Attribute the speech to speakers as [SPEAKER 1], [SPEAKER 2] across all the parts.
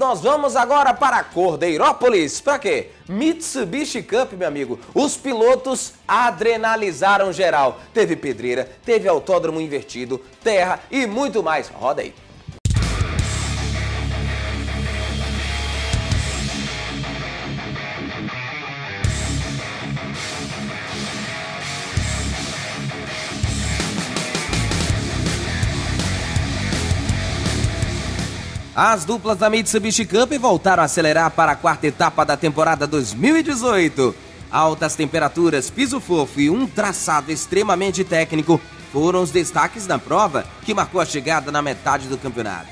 [SPEAKER 1] Nós vamos agora para Cordeirópolis. Para quê? Mitsubishi Cup, meu amigo. Os pilotos adrenalizaram geral. Teve pedreira, teve autódromo invertido, terra e muito mais. Roda aí. As duplas da Mitsubishi Cup voltaram a acelerar para a quarta etapa da temporada 2018. Altas temperaturas, piso fofo e um traçado extremamente técnico foram os destaques da prova que marcou a chegada na metade do campeonato.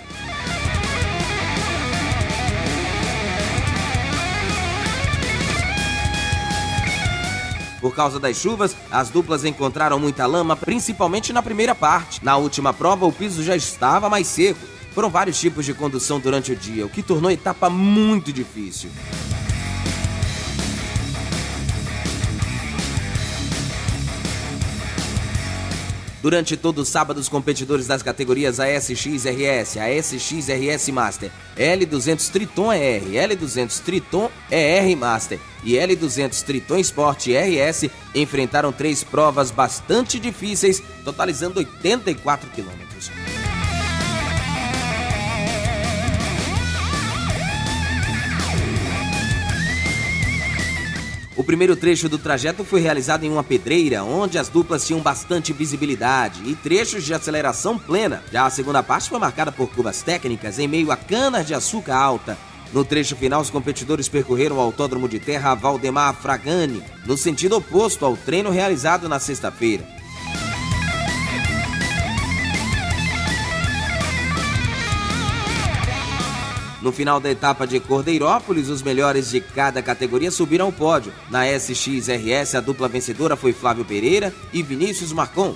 [SPEAKER 1] Por causa das chuvas, as duplas encontraram muita lama, principalmente na primeira parte. Na última prova, o piso já estava mais seco foram vários tipos de condução durante o dia, o que tornou a etapa muito difícil. Durante todo o sábado, os competidores das categorias ASX-RS, ASX-RS Master, L200 Triton ER, L200 Triton ER Master e L200 Triton Sport RS enfrentaram três provas bastante difíceis, totalizando 84 quilômetros. O primeiro trecho do trajeto foi realizado em uma pedreira, onde as duplas tinham bastante visibilidade e trechos de aceleração plena. Já a segunda parte foi marcada por curvas técnicas em meio a canas de açúcar alta. No trecho final, os competidores percorreram o autódromo de terra Valdemar Fragani, no sentido oposto ao treino realizado na sexta-feira. No final da etapa de Cordeirópolis, os melhores de cada categoria subiram ao pódio. Na SXRS, a dupla vencedora foi Flávio Pereira e Vinícius Marcon.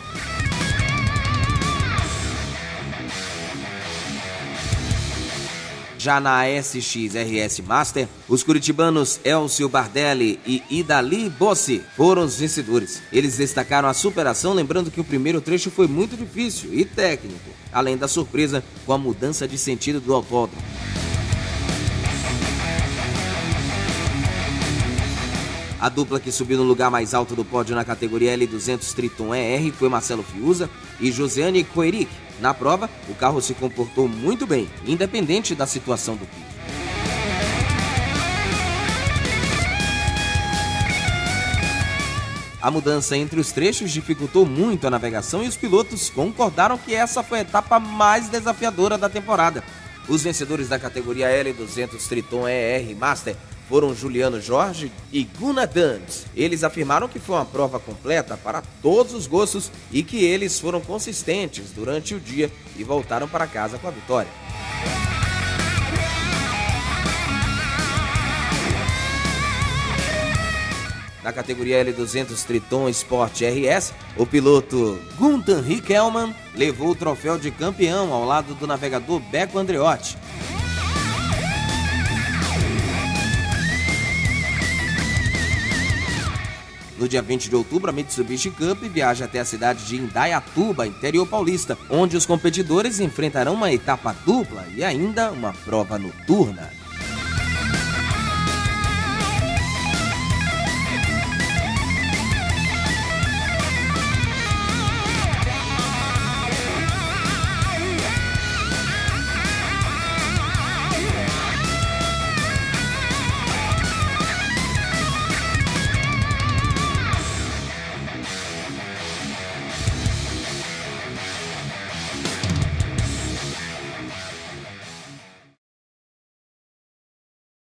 [SPEAKER 1] Já na SXRS Master, os curitibanos Elcio Bardelli e Idali Bossi foram os vencedores. Eles destacaram a superação, lembrando que o primeiro trecho foi muito difícil e técnico, além da surpresa com a mudança de sentido do autódromo. A dupla que subiu no lugar mais alto do pódio na categoria L200 Triton ER foi Marcelo Fiuza e Josiane Coeric. Na prova, o carro se comportou muito bem, independente da situação do piso. A mudança entre os trechos dificultou muito a navegação e os pilotos concordaram que essa foi a etapa mais desafiadora da temporada. Os vencedores da categoria L200 Triton ER Master foram Juliano Jorge e Gunnar Dantes. Eles afirmaram que foi uma prova completa para todos os gostos e que eles foram consistentes durante o dia e voltaram para casa com a vitória. Na categoria L200 Triton Sport RS, o piloto Gunter Hickelmann levou o troféu de campeão ao lado do navegador Beco Andreotti. No dia 20 de outubro, a Mitsubishi Cup viaja até a cidade de Indaiatuba, interior paulista, onde os competidores enfrentarão uma etapa dupla e ainda uma prova noturna.